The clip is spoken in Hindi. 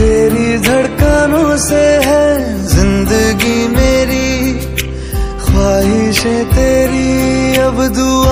तेरी धड़कनों से है ज़िंदगी मेरी ख्वाहिशें तेरी अब दुआ